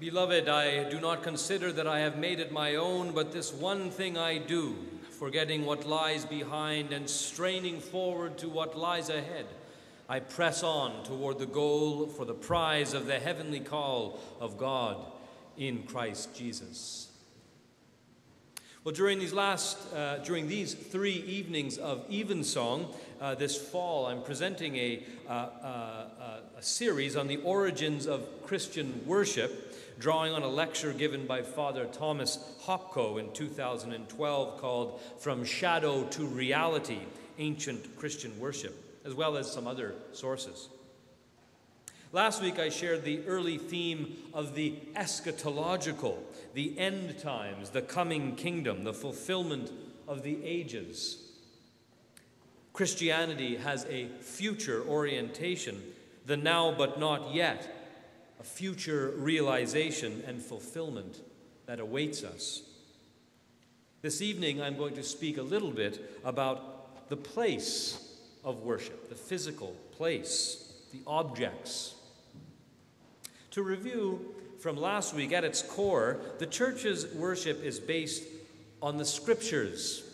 Beloved, I do not consider that I have made it my own, but this one thing I do, forgetting what lies behind and straining forward to what lies ahead. I press on toward the goal for the prize of the heavenly call of God in Christ Jesus. Well, during these last, uh, during these three evenings of Evensong uh, this fall, I'm presenting a, uh, uh a series on the origins of Christian worship drawing on a lecture given by Father Thomas Hopko in 2012 called From Shadow to Reality Ancient Christian Worship, as well as some other sources. Last week I shared the early theme of the eschatological, the end times, the coming kingdom, the fulfillment of the ages. Christianity has a future orientation, the now but not yet, a future realization and fulfillment that awaits us. This evening, I'm going to speak a little bit about the place of worship, the physical place, the objects. To review from last week, at its core, the church's worship is based on the scriptures,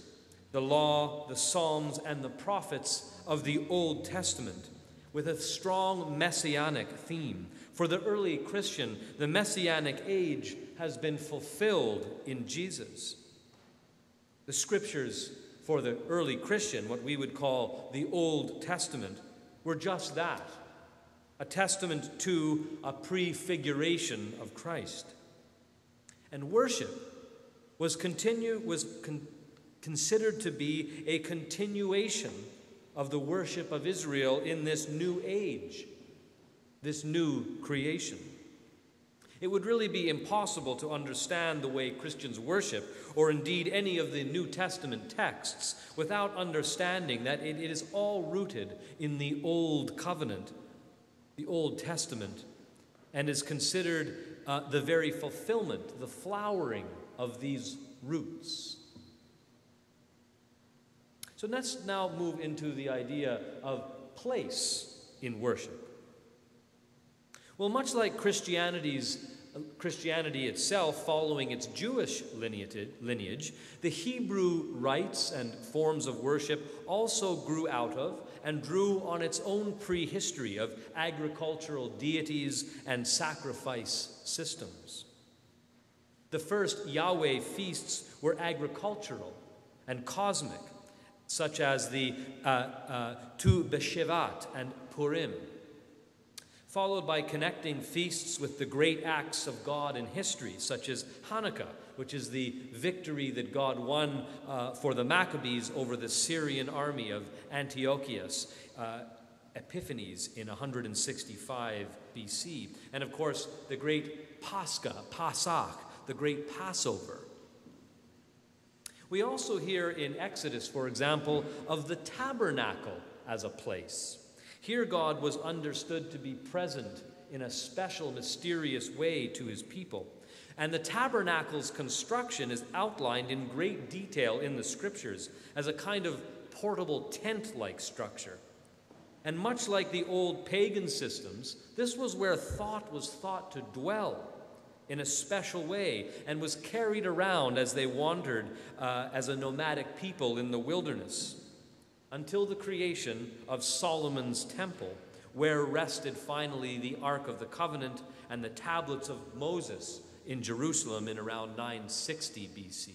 the law, the Psalms, and the prophets of the Old Testament, with a strong messianic theme for the early Christian, the messianic age has been fulfilled in Jesus. The scriptures for the early Christian, what we would call the Old Testament, were just that a testament to a prefiguration of Christ. And worship was, continue, was con- considered to be a continuation of the worship of Israel in this new age this new creation. It would really be impossible to understand the way Christians worship, or indeed any of the New Testament texts, without understanding that it is all rooted in the Old Covenant, the Old Testament, and is considered uh, the very fulfillment, the flowering of these roots. So let's now move into the idea of place in worship. Well, much like Christianity's Christianity itself, following its Jewish lineage, the Hebrew rites and forms of worship also grew out of and drew on its own prehistory of agricultural deities and sacrifice systems. The first Yahweh feasts were agricultural and cosmic, such as the uh, uh, Tu B'Shevat and Purim followed by connecting feasts with the great acts of God in history, such as Hanukkah, which is the victory that God won uh, for the Maccabees over the Syrian army of Antiochus. Uh, Epiphanes in 165 BC. And of course, the great Pascha, Pesach, the great Passover. We also hear in Exodus, for example, of the tabernacle as a place. Here, God was understood to be present in a special, mysterious way to his people. And the tabernacle's construction is outlined in great detail in the scriptures as a kind of portable tent like structure. And much like the old pagan systems, this was where thought was thought to dwell in a special way and was carried around as they wandered uh, as a nomadic people in the wilderness until the creation of Solomon's temple, where rested finally the Ark of the Covenant and the tablets of Moses in Jerusalem in around 960 BC.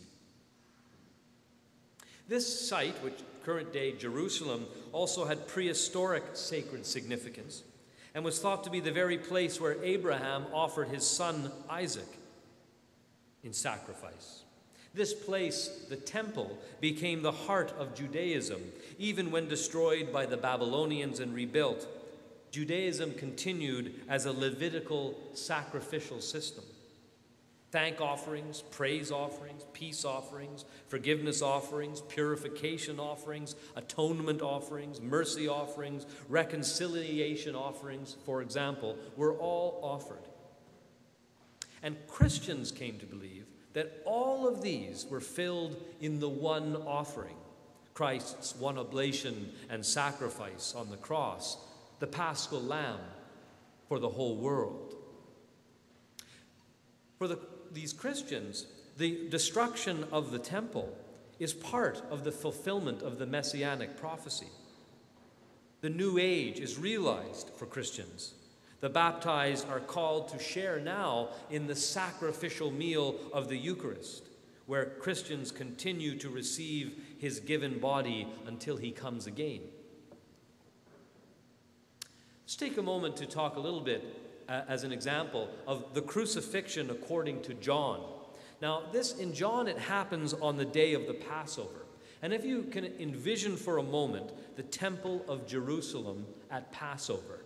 This site, which current day Jerusalem, also had prehistoric sacred significance and was thought to be the very place where Abraham offered his son Isaac in sacrifice. This place, the temple, became the heart of Judaism. Even when destroyed by the Babylonians and rebuilt, Judaism continued as a Levitical sacrificial system. Thank offerings, praise offerings, peace offerings, forgiveness offerings, purification offerings, atonement offerings, mercy offerings, reconciliation offerings, for example, were all offered. And Christians came to believe that all of these were filled in the one offering Christ's one oblation and sacrifice on the cross, the paschal lamb for the whole world. For the, these Christians, the destruction of the temple is part of the fulfillment of the messianic prophecy. The new age is realized for Christians. The baptized are called to share now in the sacrificial meal of the Eucharist, where Christians continue to receive his given body until he comes again. Let's take a moment to talk a little bit, uh, as an example, of the crucifixion according to John. Now, this in John, it happens on the day of the Passover. And if you can envision for a moment the temple of Jerusalem at Passover,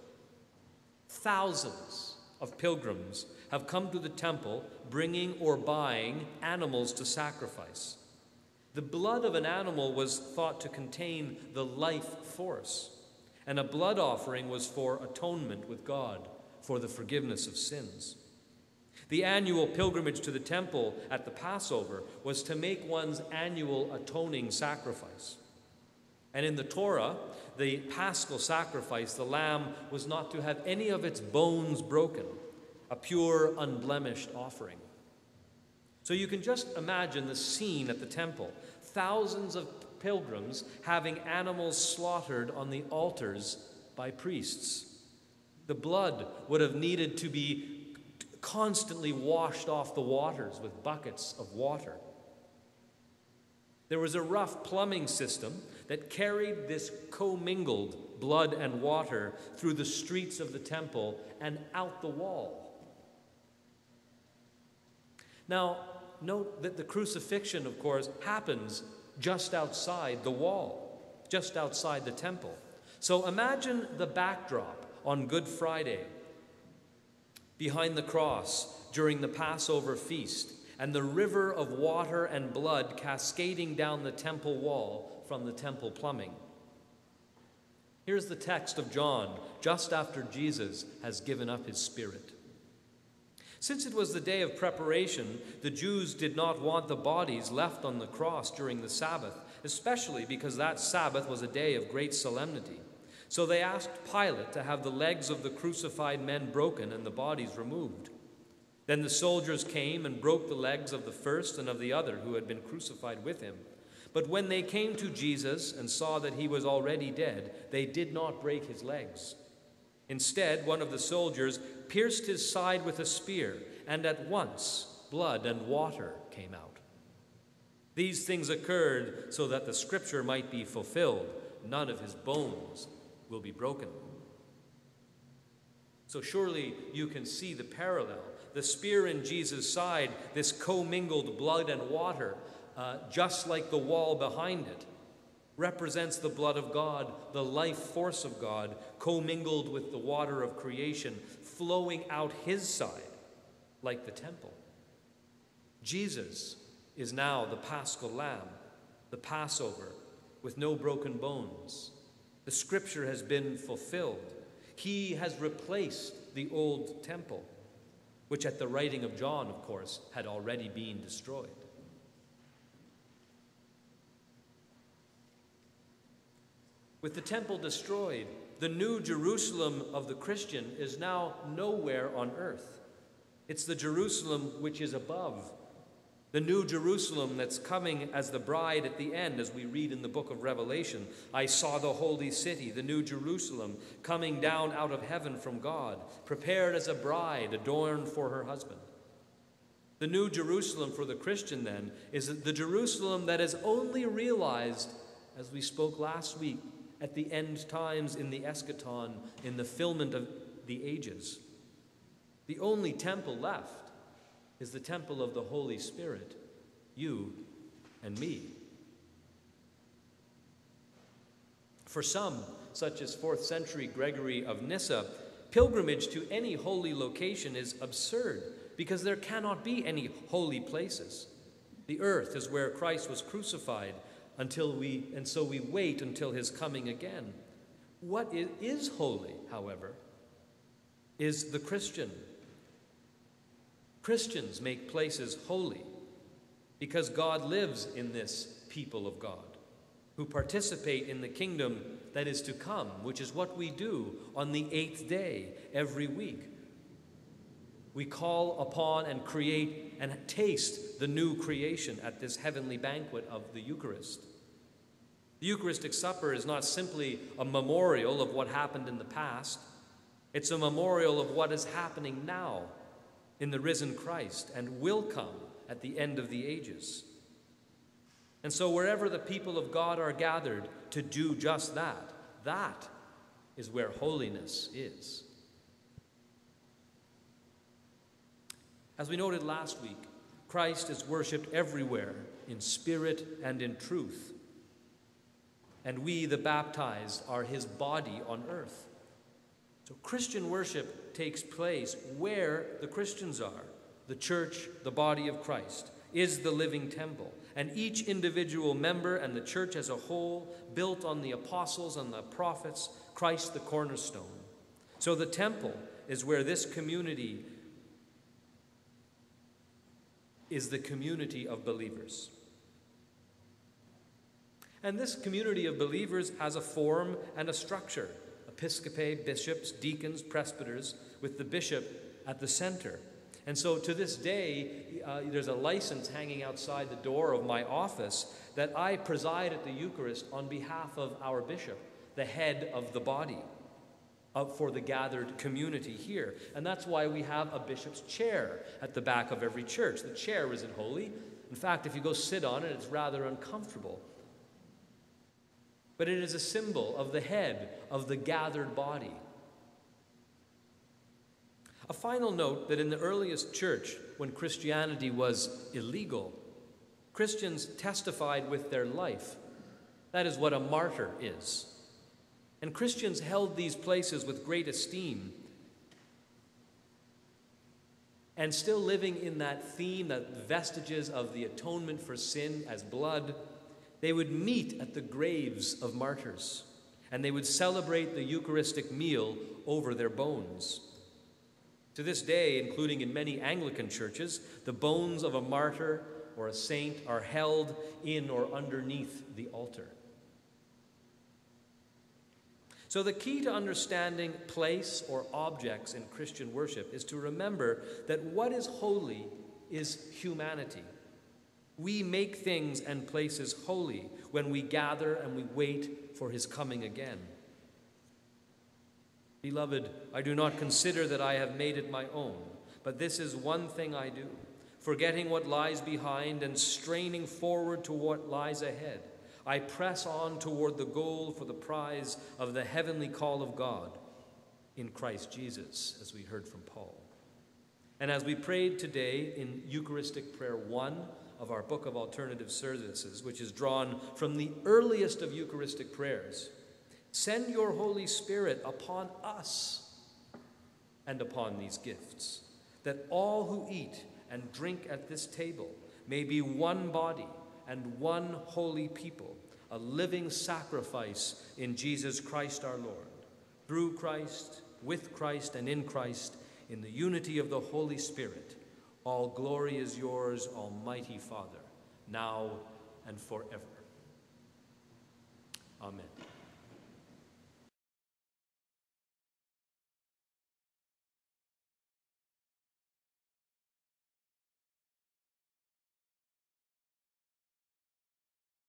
thousands of pilgrims have come to the temple bringing or buying animals to sacrifice. The blood of an animal was thought to contain the life force, and a blood offering was for atonement with God, for the forgiveness of sins. The annual pilgrimage to the temple at the Passover was to make one's annual atoning sacrifice. And in the Torah, the paschal sacrifice, the lamb was not to have any of its bones broken, a pure, unblemished offering. So you can just imagine the scene at the temple thousands of pilgrims having animals slaughtered on the altars by priests. The blood would have needed to be constantly washed off the waters with buckets of water. There was a rough plumbing system that carried this commingled blood and water through the streets of the temple and out the wall. Now, note that the crucifixion, of course, happens just outside the wall, just outside the temple. So imagine the backdrop on Good Friday behind the cross during the Passover feast, and the river of water and blood cascading down the temple wall from the temple plumbing. Here's the text of John just after Jesus has given up his spirit. Since it was the day of preparation, the Jews did not want the bodies left on the cross during the Sabbath, especially because that Sabbath was a day of great solemnity. So they asked Pilate to have the legs of the crucified men broken and the bodies removed. Then the soldiers came and broke the legs of the first and of the other who had been crucified with him. But when they came to Jesus and saw that he was already dead, they did not break his legs. Instead, one of the soldiers pierced his side with a spear, and at once blood and water came out. These things occurred so that the scripture might be fulfilled none of his bones will be broken. So surely you can see the parallel. The spear in Jesus' side, this commingled blood and water, uh, just like the wall behind it, represents the blood of God, the life force of God, commingled with the water of creation, flowing out his side, like the temple. Jesus is now the paschal lamb, the Passover, with no broken bones. The scripture has been fulfilled. He has replaced the old temple, which at the writing of John, of course, had already been destroyed. With the temple destroyed, the new Jerusalem of the Christian is now nowhere on earth. It's the Jerusalem which is above, the new Jerusalem that's coming as the bride at the end, as we read in the book of Revelation. I saw the holy city, the new Jerusalem, coming down out of heaven from God, prepared as a bride adorned for her husband. The new Jerusalem for the Christian, then, is the Jerusalem that is only realized, as we spoke last week, at the end times in the eschaton, in the fulfillment of the ages. The only temple left is the temple of the Holy Spirit, you and me. For some, such as 4th century Gregory of Nyssa, pilgrimage to any holy location is absurd because there cannot be any holy places. The earth is where Christ was crucified until we and so we wait until his coming again. What is holy, however, is the Christian Christians make places holy because God lives in this people of God who participate in the kingdom that is to come, which is what we do on the eighth day every week. We call upon and create and taste the new creation at this heavenly banquet of the Eucharist. The Eucharistic Supper is not simply a memorial of what happened in the past, it's a memorial of what is happening now in the risen Christ and will come at the end of the ages. And so, wherever the people of God are gathered to do just that, that is where holiness is. As we noted last week, Christ is worshiped everywhere in spirit and in truth. And we, the baptized, are his body on earth. So Christian worship takes place where the Christians are. The church, the body of Christ, is the living temple. And each individual member and the church as a whole, built on the apostles and the prophets, Christ the cornerstone. So the temple is where this community is the community of believers. And this community of believers has a form and a structure episcopae, bishops, deacons, presbyters, with the bishop at the center. And so to this day, uh, there's a license hanging outside the door of my office that I preside at the Eucharist on behalf of our bishop, the head of the body for the gathered community here. And that's why we have a bishop's chair at the back of every church. The chair isn't holy. In fact, if you go sit on it, it's rather uncomfortable. But it is a symbol of the head of the gathered body. A final note that in the earliest church, when Christianity was illegal, Christians testified with their life. That is what a martyr is. And Christians held these places with great esteem. And still living in that theme, that vestiges of the atonement for sin as blood, they would meet at the graves of martyrs and they would celebrate the Eucharistic meal over their bones. To this day, including in many Anglican churches, the bones of a martyr or a saint are held in or underneath the altar. So, the key to understanding place or objects in Christian worship is to remember that what is holy is humanity. We make things and places holy when we gather and we wait for his coming again. Beloved, I do not consider that I have made it my own, but this is one thing I do, forgetting what lies behind and straining forward to what lies ahead. I press on toward the goal for the prize of the heavenly call of God in Christ Jesus, as we heard from Paul. And as we prayed today in Eucharistic Prayer 1 of our Book of Alternative Services, which is drawn from the earliest of Eucharistic prayers, send your Holy Spirit upon us and upon these gifts, that all who eat and drink at this table may be one body and one holy people, a living sacrifice in Jesus Christ our Lord. Through Christ, with Christ, and in Christ, in the unity of the Holy Spirit, all glory is yours, Almighty Father, now and forever. Amen.